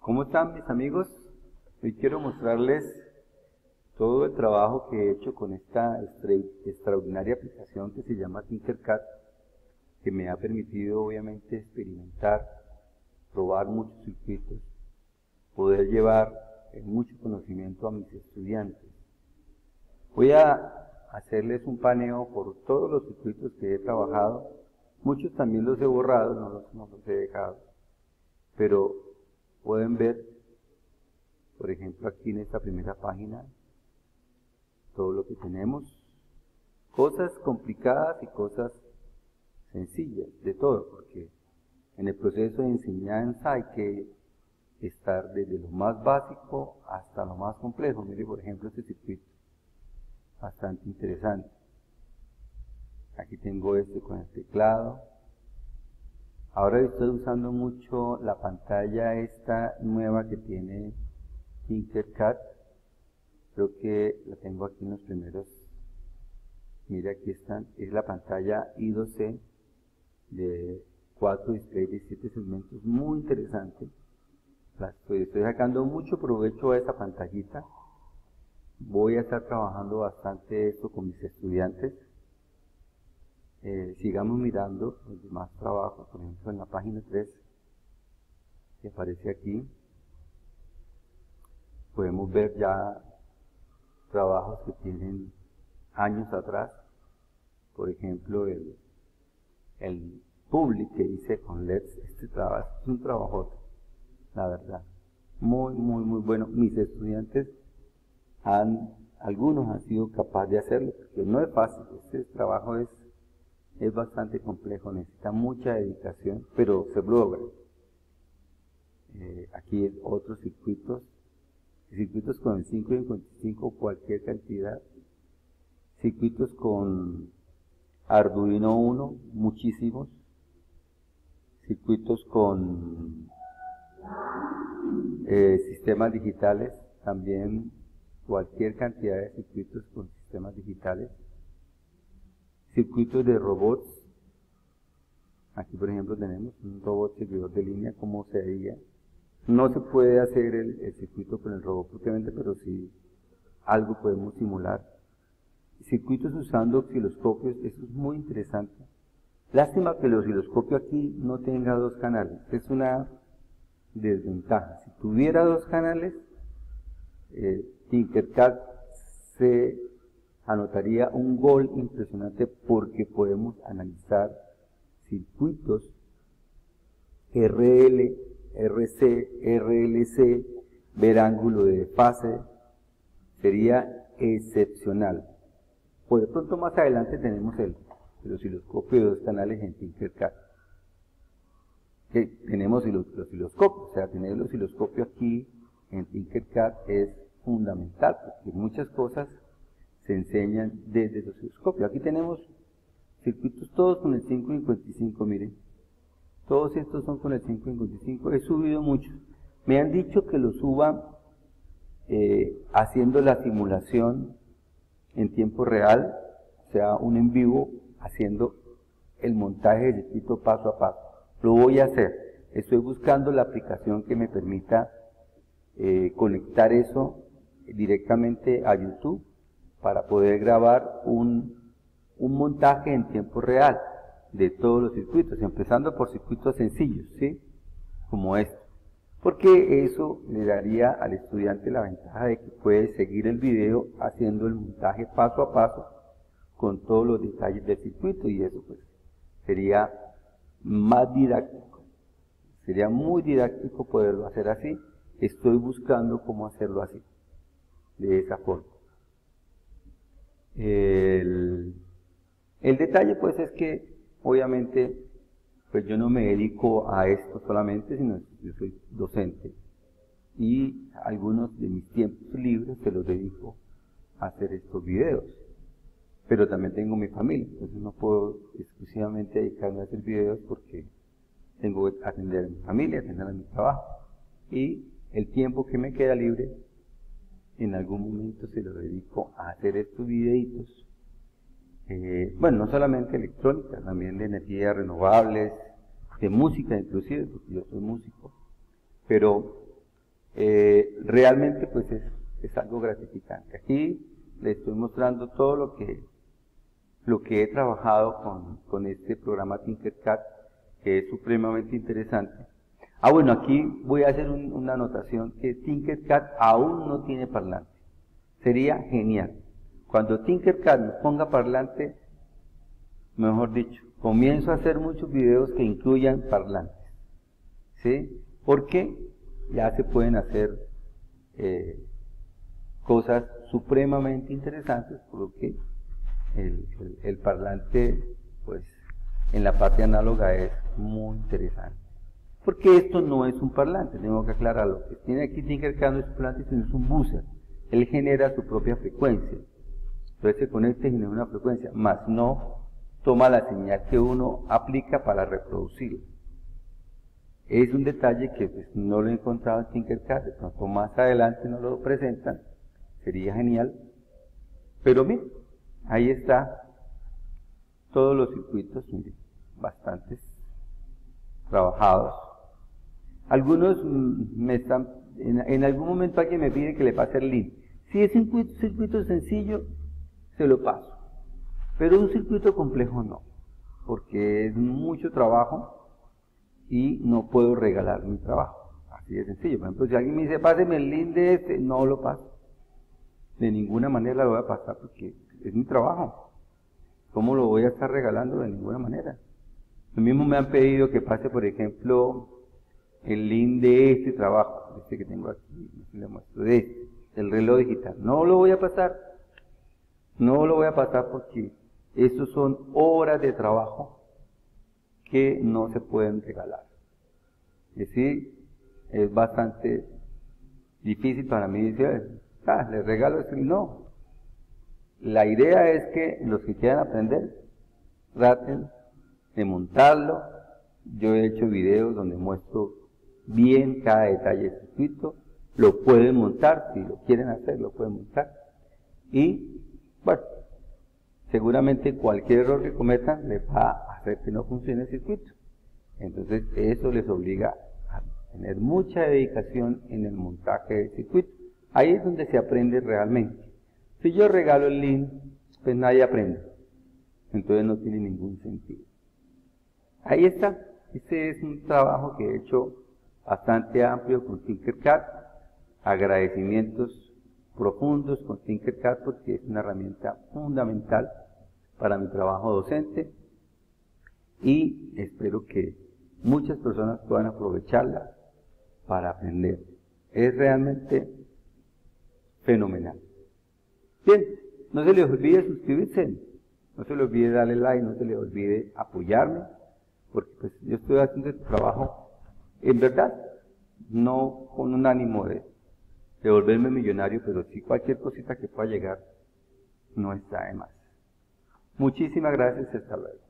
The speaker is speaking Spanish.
¿Cómo están mis amigos? Hoy quiero mostrarles todo el trabajo que he hecho con esta extraordinaria aplicación que se llama Tinkercad, que me ha permitido obviamente experimentar, probar muchos circuitos, poder llevar mucho conocimiento a mis estudiantes. Voy a hacerles un paneo por todos los circuitos que he trabajado. Muchos también los he borrado, no los, no los he dejado. Pero pueden ver, por ejemplo, aquí en esta primera página, todo lo que tenemos. Cosas complicadas y cosas sencillas, de todo, porque en el proceso de enseñanza hay que estar desde lo más básico hasta lo más complejo. Mire, por ejemplo, este circuito, bastante interesante. Aquí tengo este con el teclado. Ahora estoy usando mucho la pantalla esta nueva que tiene Tinkercad. Creo que la tengo aquí en los primeros. Mira, aquí están. Es la pantalla I2C de 4 displays de 7 segmentos. Muy interesante. estoy, estoy sacando mucho provecho a esa pantallita. Voy a estar trabajando bastante esto con mis estudiantes. Eh, sigamos mirando los demás trabajos, por ejemplo en la página 3 que aparece aquí, podemos ver ya trabajos que tienen años atrás, por ejemplo el, el Public que hice con LEDs, este trabajo es un trabajo, la verdad, muy, muy, muy bueno. Mis estudiantes han, algunos han sido capaces de hacerlo, porque no es fácil, este trabajo es es bastante complejo, necesita mucha dedicación, pero se logra. Eh, aquí otros circuitos, circuitos con el 555, cualquier cantidad, circuitos con Arduino 1, muchísimos, circuitos con eh, sistemas digitales, también cualquier cantidad de circuitos con sistemas digitales circuitos de robots. Aquí, por ejemplo, tenemos un robot seguidor de línea, como se veía. No se puede hacer el, circuito con el robot propiamente, pero sí algo podemos simular. Circuitos usando osciloscopios, eso es muy interesante. Lástima que el osciloscopio aquí no tenga dos canales, es una desventaja. Si tuviera dos canales, eh, Tinkercad se anotaría un gol impresionante porque podemos analizar circuitos RL, RC, RLC, ver ángulo de fase, sería excepcional. Por de pronto más adelante tenemos el, osciloscopio de dos canales en Tinkercad. Que tenemos los, osciloscopios, o sea, tener el osciloscopio aquí en Tinkercad es fundamental, porque muchas cosas se enseñan desde el osciloscopio. Aquí tenemos circuitos todos con el 555, miren. Todos estos son con el 555. He subido muchos. Me han dicho que lo suba eh, haciendo la simulación en tiempo real, o sea, un en vivo, haciendo el montaje del circuito paso a paso. Lo voy a hacer. Estoy buscando la aplicación que me permita eh, conectar eso directamente a YouTube para poder grabar un, montaje en tiempo real de todos los circuitos, empezando por circuitos sencillos, ¿sí? Como este. Porque eso le daría al estudiante la ventaja de que puede seguir el video haciendo el montaje paso a paso con todos los detalles del circuito y eso pues sería más didáctico. Sería muy didáctico poderlo hacer así. Estoy buscando cómo hacerlo así, de esa forma. El, detalle pues es que obviamente pues yo no me dedico a esto solamente, sino yo soy docente y algunos de mis tiempos libres se los dedico a hacer estos videos. Pero también tengo mi familia, entonces no puedo exclusivamente dedicarme a hacer videos porque tengo que atender a mi familia, atender a mi trabajo. Y el tiempo que me queda libre en algún momento se lo dedico a hacer estos videitos. Eh, bueno, no solamente electrónica, también de energías renovables, de música inclusive, porque yo soy músico. Pero eh, realmente pues es, algo gratificante. Aquí le estoy mostrando todo lo que, lo que he trabajado con, con este programa Tinkercad, que es supremamente interesante. Ah, bueno, aquí voy a hacer una anotación que Tinkercad aún no tiene parlante. Sería genial. Cuando Tinkercad nos ponga parlante, mejor dicho, comienzo a hacer muchos videos que incluyan parlantes. ¿Sí? Porque ya se pueden hacer eh, cosas supremamente interesantes, porque el, el parlante, pues, en la parte análoga es muy interesante. Porque esto no es un parlante, tengo que aclararlo. que tiene aquí Tinkercad no es un parlante, sino es un buzzer. Él genera su propia frecuencia. Entonces se conecta y genera una frecuencia, más no toma la señal que uno aplica para reproducirlo. Es un detalle que pues, no lo he encontrado en Tinkercad, de pronto más adelante no lo presentan, sería genial. Pero miren, ahí está todos los circuitos, miren, bastantes trabajados. Algunos mm, me están, en, algún momento alguien me pide que le pase el link. Si es un circuito sencillo, se lo paso. Pero un circuito complejo no, porque es mucho trabajo y no puedo regalar mi trabajo. Así de sencillo. Por ejemplo, si alguien me dice, páseme el link de este, no lo paso. De ninguna manera lo voy a pasar porque es mi trabajo. ¿Cómo lo voy a estar regalando? De ninguna manera. Lo mismo me han pedido que pase, por ejemplo, el link de este trabajo, este que tengo aquí, le muestro, de este, el reloj digital. No lo voy a pasar. No lo voy a pasar porque estos son horas de trabajo que no se pueden regalar. Es decir, es bastante difícil para mí decir, ah, les regalo esto. No. La idea es que los que quieran aprender traten de montarlo. Yo he hecho videos donde muestro bien cada detalle del circuito. Lo pueden montar, si lo quieren hacer, lo pueden montar. Y, bueno, seguramente cualquier error que cometan les va a hacer que no funcione el circuito. Entonces, eso les obliga a tener mucha dedicación en el montaje del circuito. Ahí es donde se aprende realmente. Si yo regalo el link, pues nadie aprende. Entonces no tiene ningún sentido. Ahí está. Este es un trabajo que he hecho bastante amplio con Tinkercad. Agradecimientos profundos con Tinkercad porque es una herramienta fundamental para mi trabajo docente y espero que muchas personas puedan aprovecharla para aprender. Es realmente fenomenal. Bien, no se les olvide suscribirse, no se les olvide darle like, no se les olvide apoyarme porque pues yo estoy haciendo este trabajo en verdad, no con un ánimo de, de volverme millonario, pero sí cualquier cosita que pueda llegar no está de más. Muchísimas gracias, hasta luego.